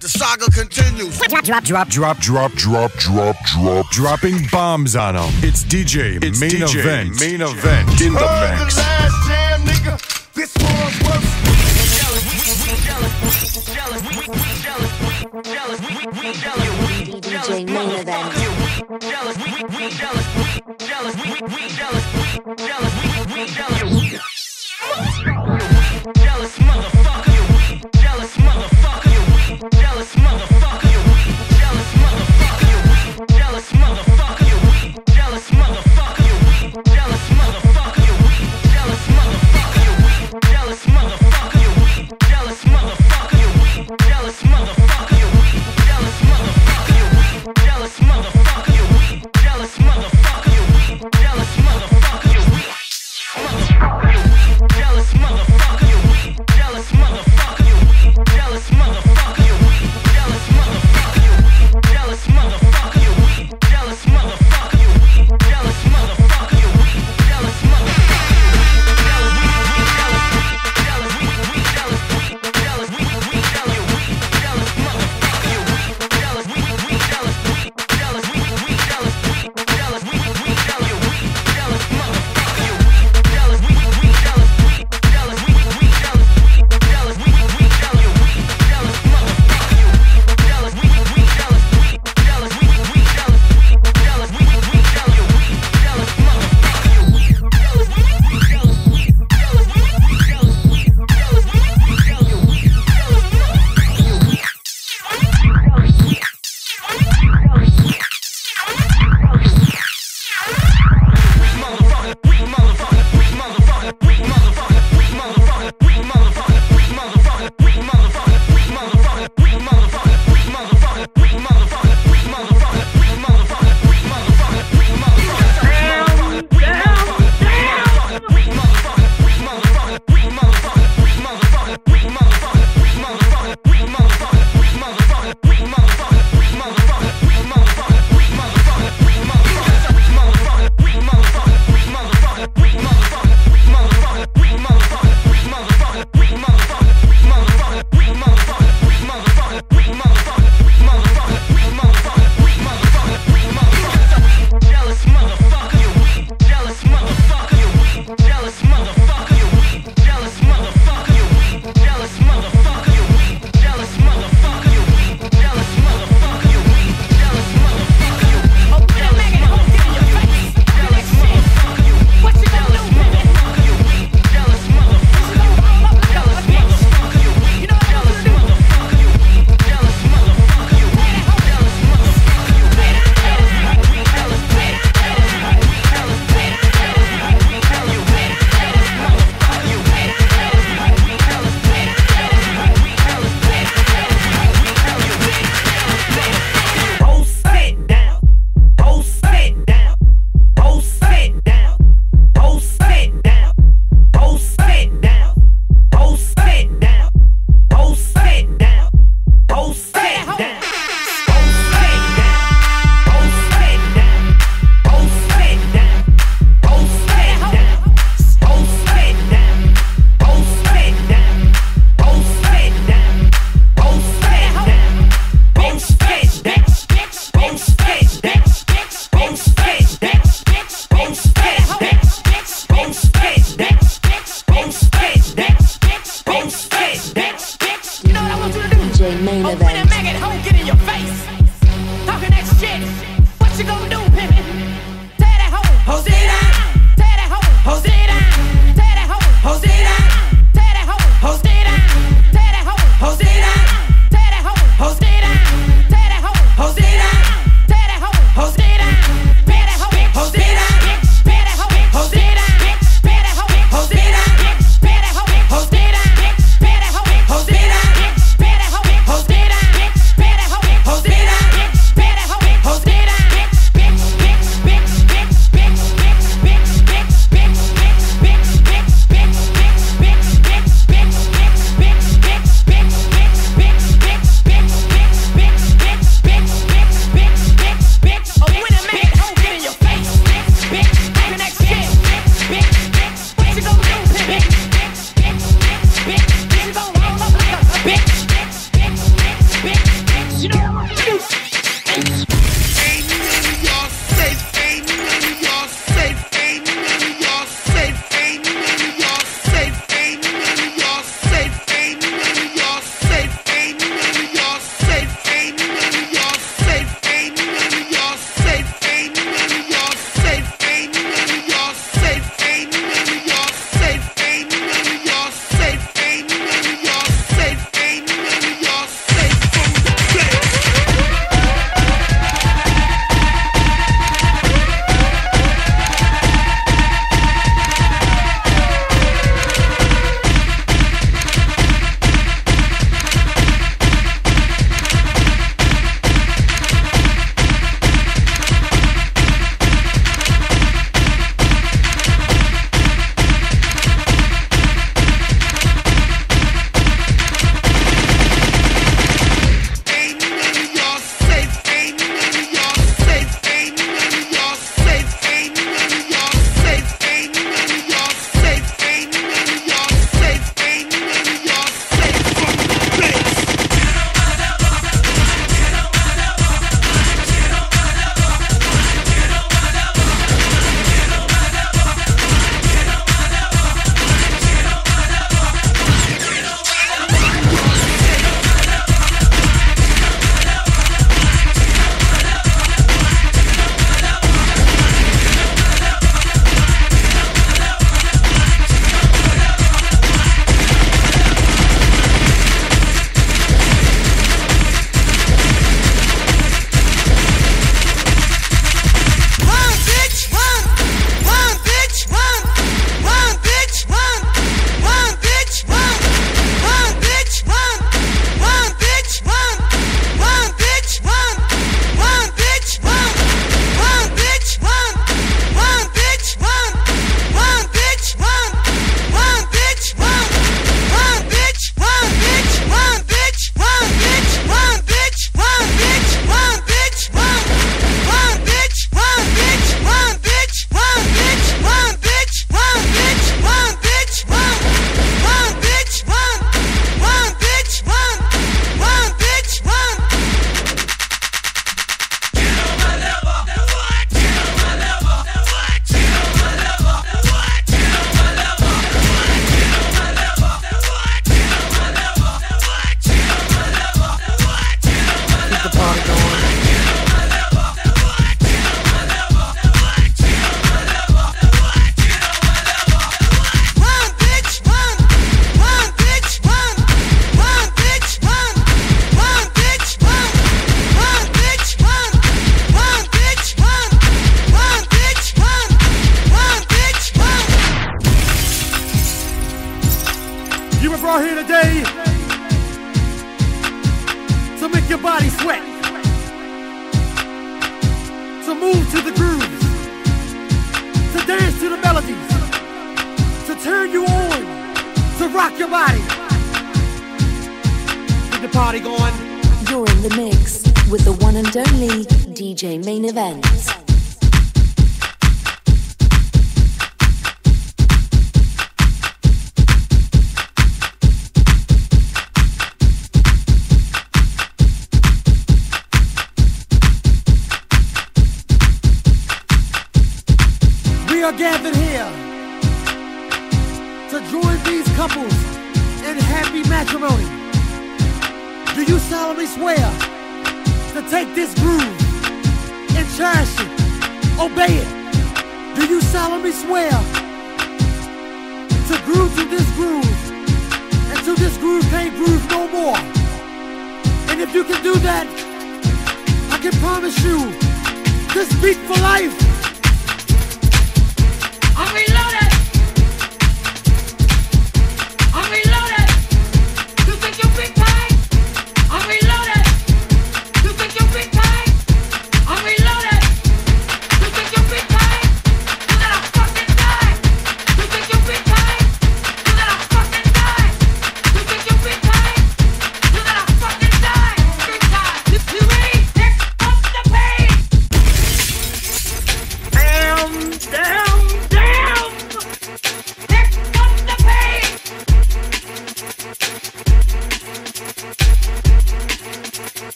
The saga continues. Drop, drop, drop, drop, drop, drop, drop, drop. Dropping bombs on him. It's DJ. It's main DJ. Event. Main event. In the mix. The last jam, nigga. This one's worth. Jealous, we, we, jealous, we, we, jealous, we, we, jealous, we, we, jealous, we, we, jealous.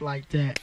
Like that.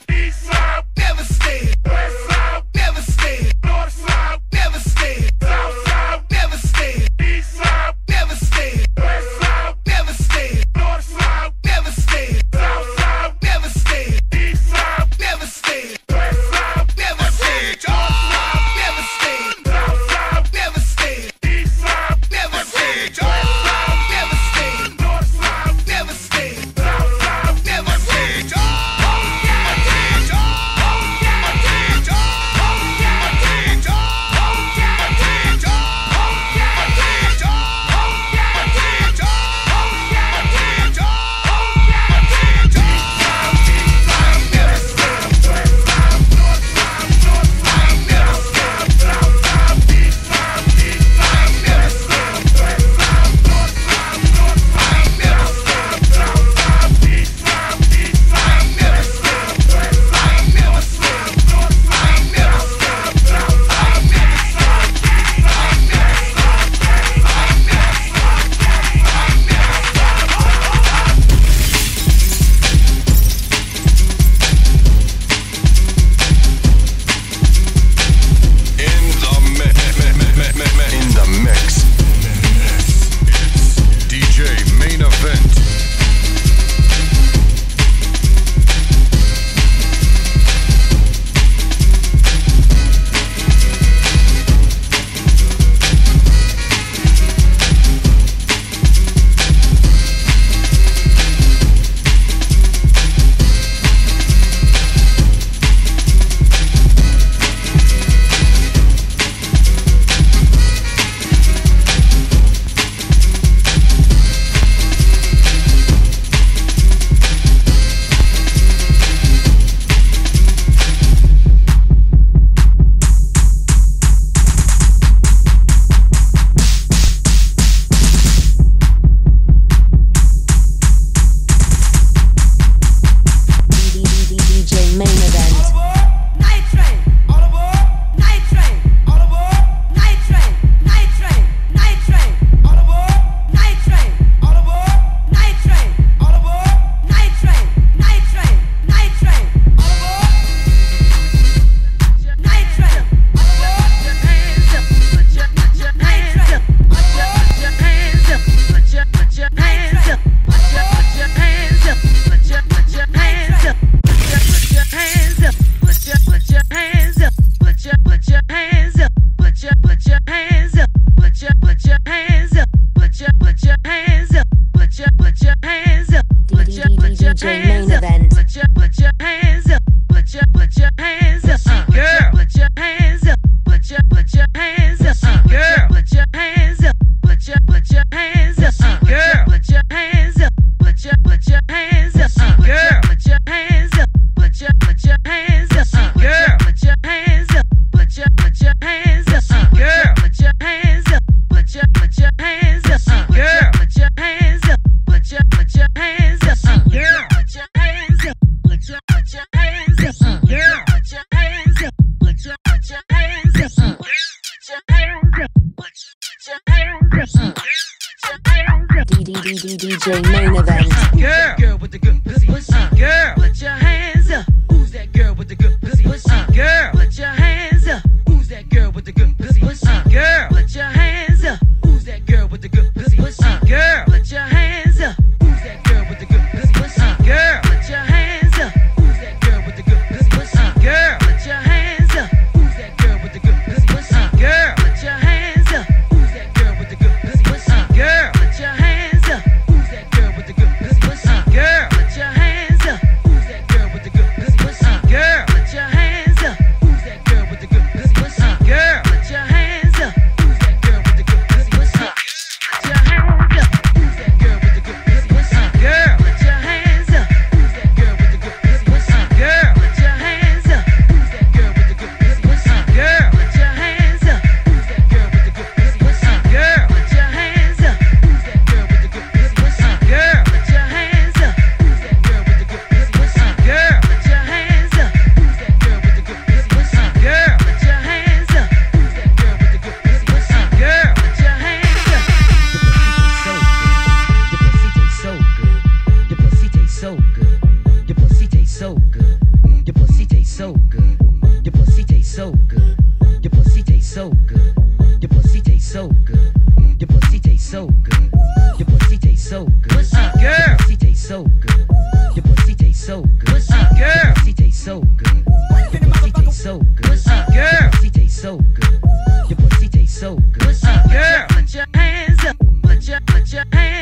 so good. Your pussy tastes so good. Your pussy tastes so good. Your pussy tastes so good. Your pussy tastes so good. Pussy girl. Your pussy tastes so good. Your pussy tastes so good. Pussy girl. Your pussy tastes so good. Your pussy tastes so good. Pussy girl. Your pussy tastes so good. Your pussy tastes so good. Pussy girl. Put your hands up. Put your put your hands.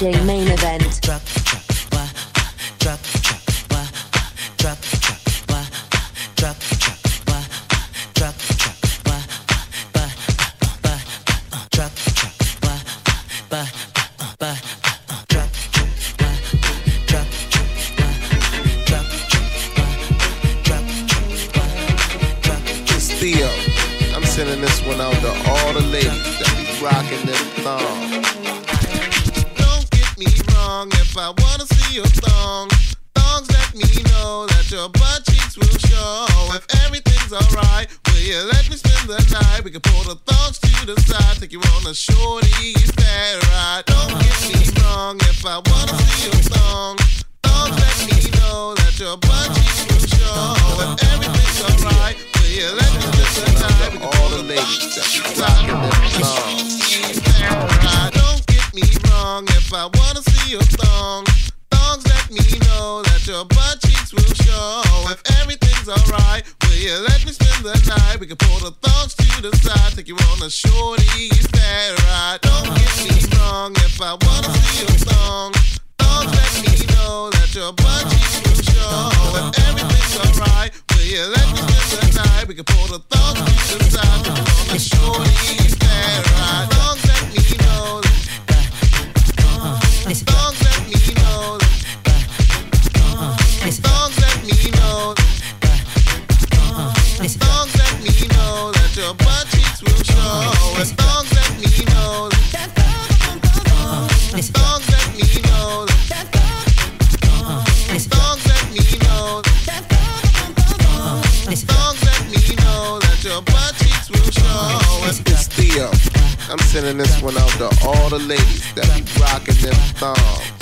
DJ main event. Cheeks will show. It's Theo. Um, I'm sending this one out to all the ladies that be rocking them thongs.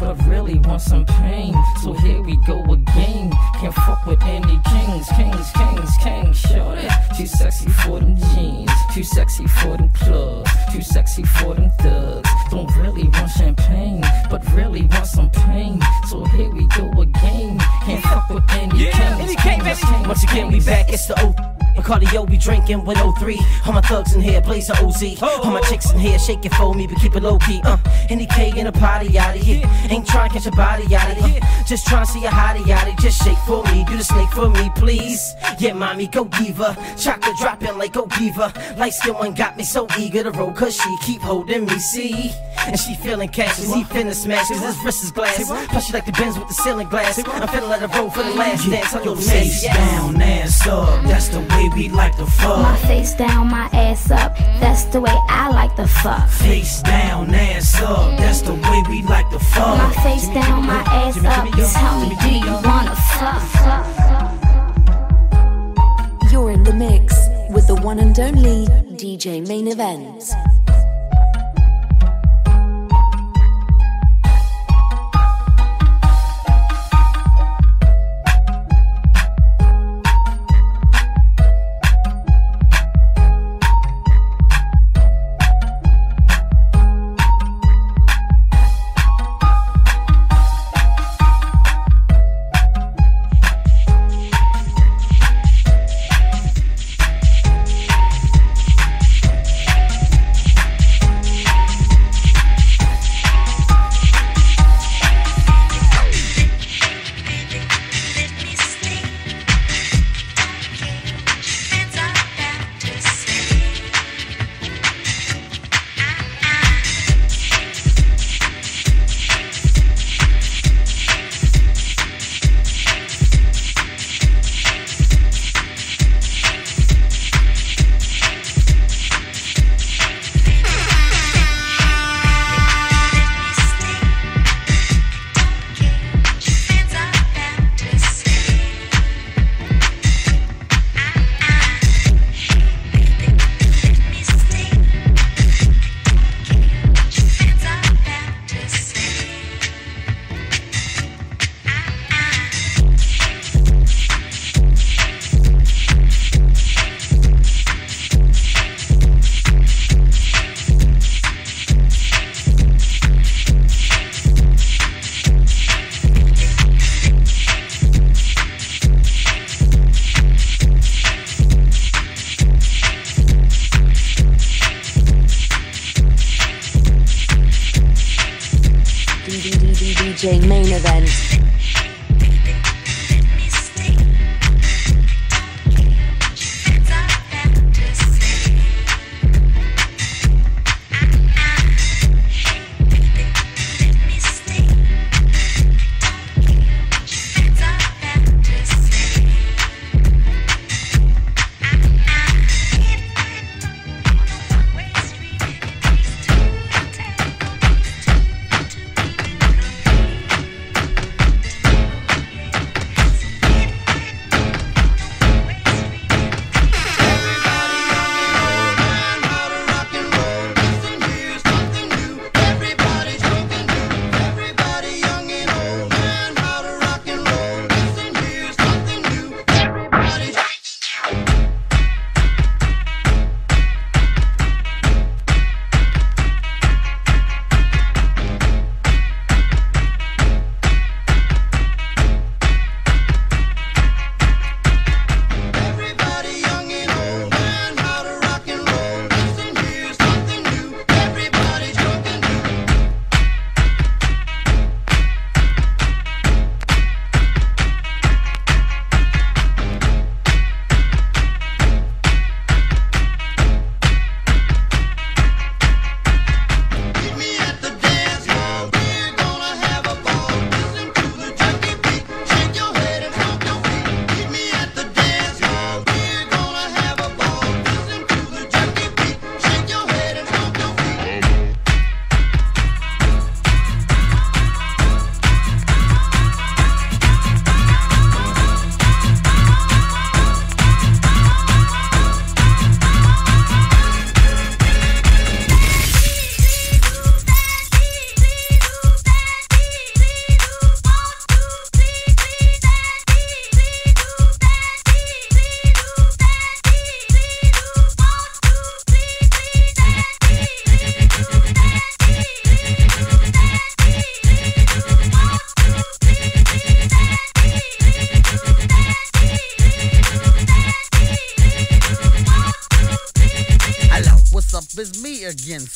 But really want some pain. So here we go again. Can't fuck with any kings, kings, kings, kings. Shorty, too sexy for them jeans, too sexy for them clubs, too sexy for them thugs. Don't really want champagne, but really want some pain. So here we go again. Can't fuck with any Yeah, kings, any king, kings, baby. kings, Once again, we kings. back, it's the O. Cardio be drinking with O3. All my thugs in here, blaze a OZ. All my chicks in here, shake it for me, but keep it low key. Uh, any K in a party out of here. Ain't trying to catch a body out of here. Just trying to see a hottie yaddy. Just shake for me, do the snake for me, please. Yeah, mommy, Godiva. Chocolate dropping like go diva. Light skin one got me so eager to roll, cause she keep holding me, see? And she feeling cash, cause he finna smash, cause his wrist is glass. Plus she like the Benz with the ceiling glass. I'm finna let her roll for the last dance. I Your know face down, ass up. That's the way we like to fuck. My face down, my ass up. That's the way I like to fuck. Face down, ass up. That's the way we like to fuck. My face down, my ass up. Tell me, do you wanna fuck? You're in the mix with the one and only DJ Main Event.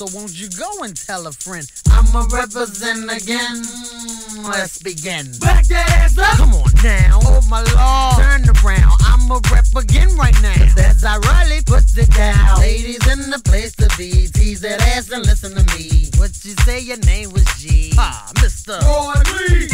So won't you go and tell a friend? I'ma represent again. Let's begin. Back that ass up. Come on now. Oh my lord. Turn around. I'ma rep again right now. As I really puts it down. Ladies in the place to be. Tease that ass and listen to me. What you say your name was G? Ah, Mr. Rod Lee.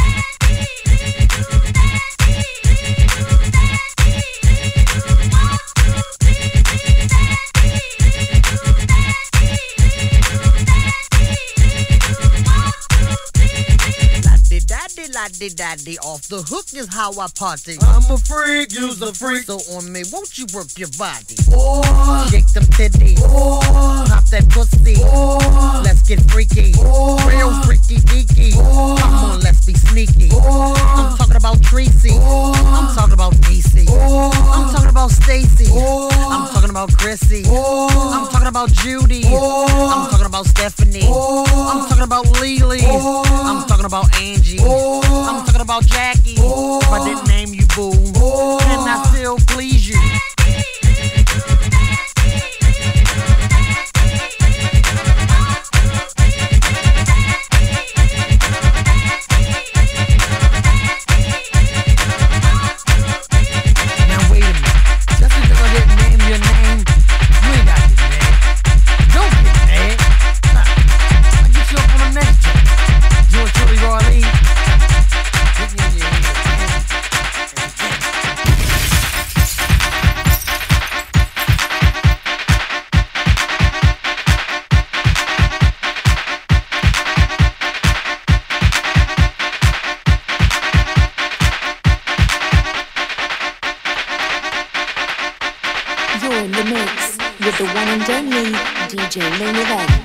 Daddy, daddy, off the hook is how I party. I'm a freak, you's a freak. So on me, won't you work your body? Oh, shake them titties. Oh, pop that pussy. Oh, let's get freaky. Oh, real freaky deaky. Oh, come on, let's be sneaky. Oh, I'm talking about Tracy. Oh, I'm talking about DC. Oh, I'm talking about Stacy. Oh, I'm talking about Chrissy. Oh, I'm talking about Judy. Oh, I'm talking about Stephanie. Oh, I'm talking about Lily. Oh, I'm talking about Angie. Oh, I'm talking about Jackie. If I didn't name you, boo, can I still please you? DJ Main Event.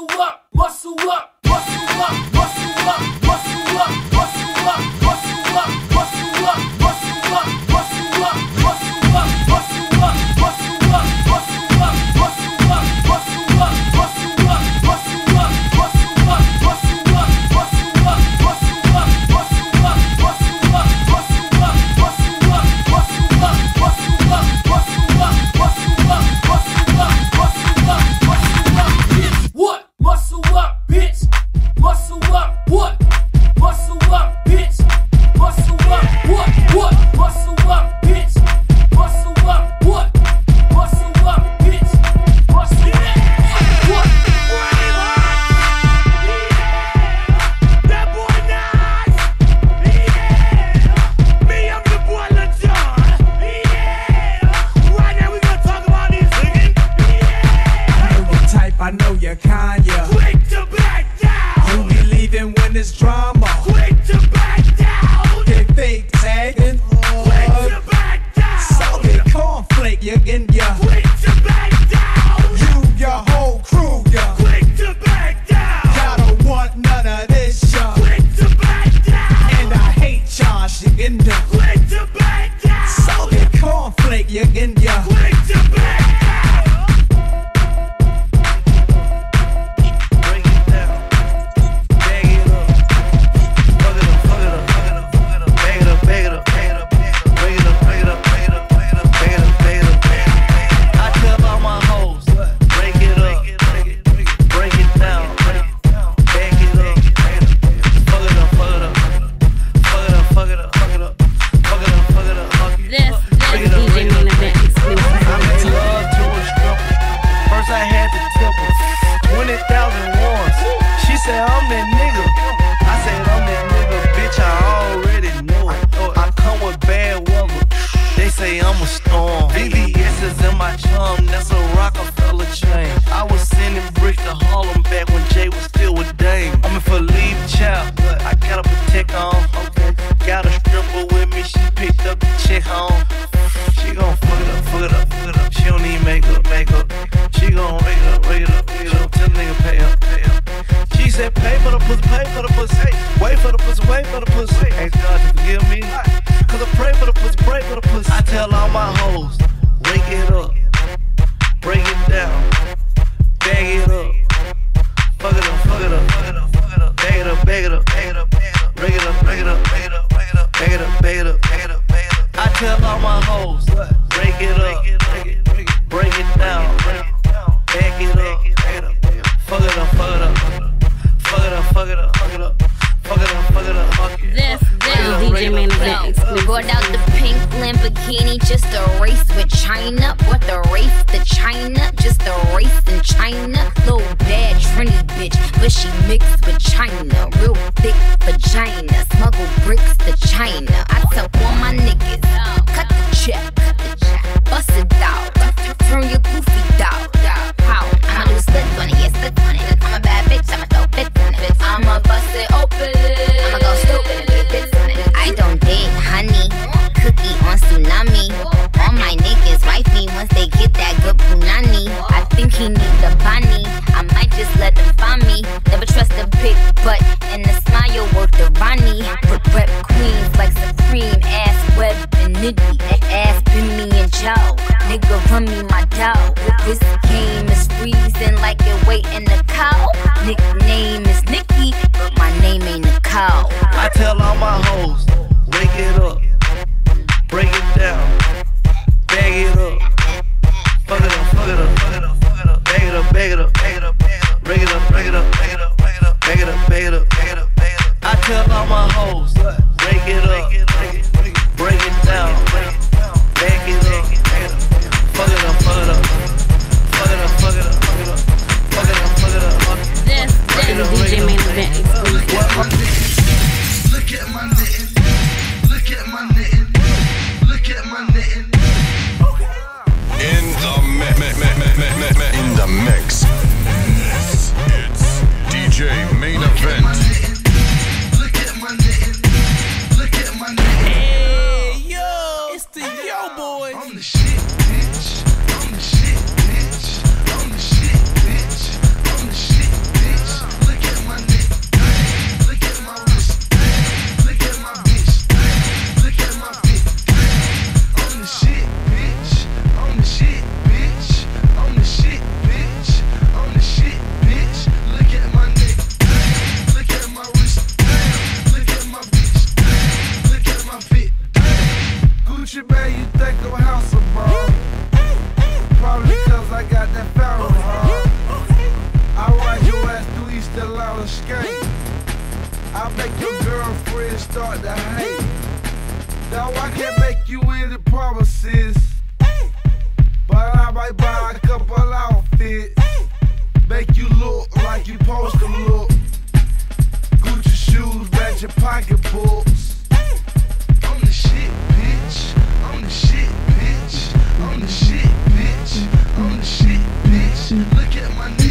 Muscle up, muscle up, sis. I might buy a couple outfits. Make you look like you supposed to look. Gucci shoes, match your pocketbooks. I'm the shit, bitch. I'm the shit, bitch. I'm the shit, bitch. I'm the shit, bitch. Look at my neck.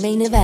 main event.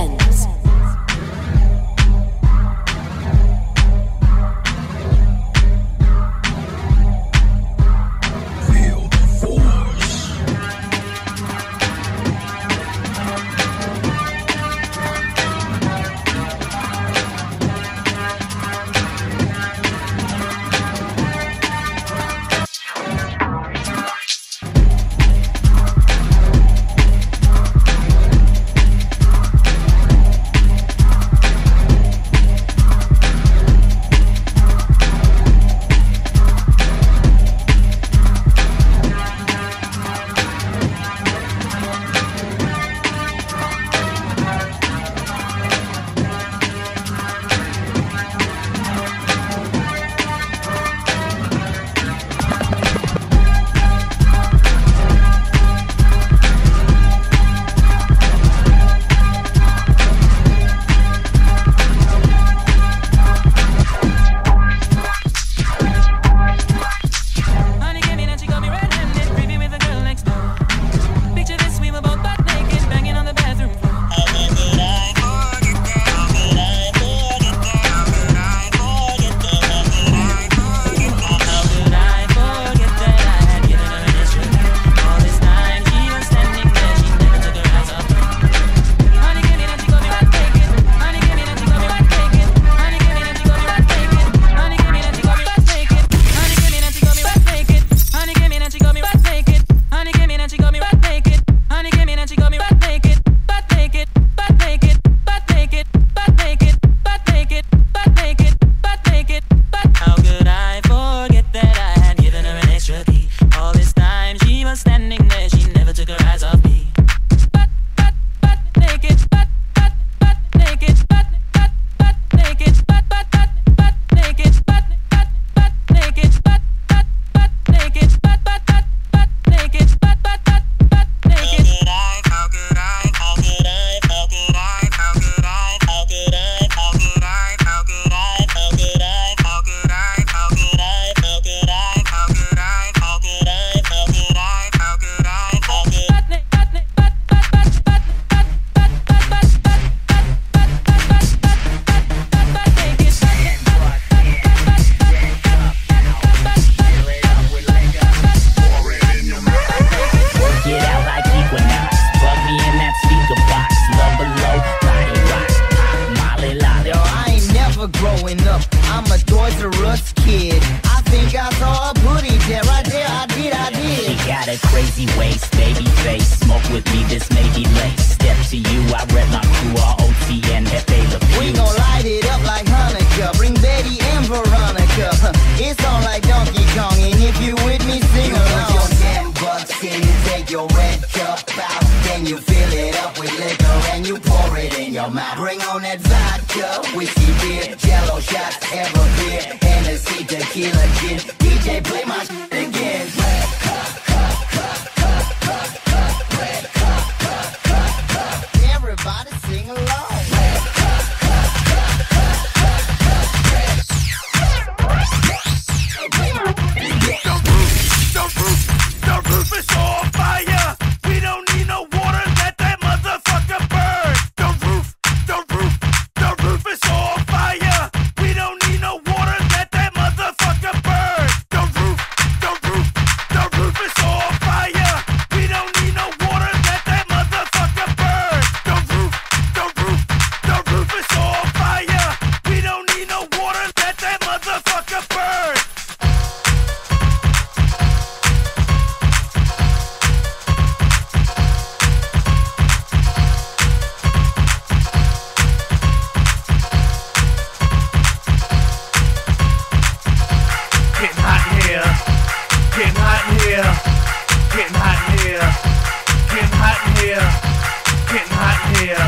here.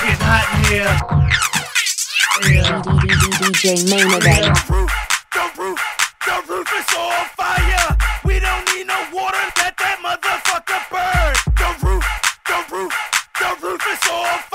Getting hot in here. Yeah. DJ Main Event. The roof, the roof, the roof is on fire. We don't need no water. Let that motherfucker burn. The roof, the roof, the roof is on fire.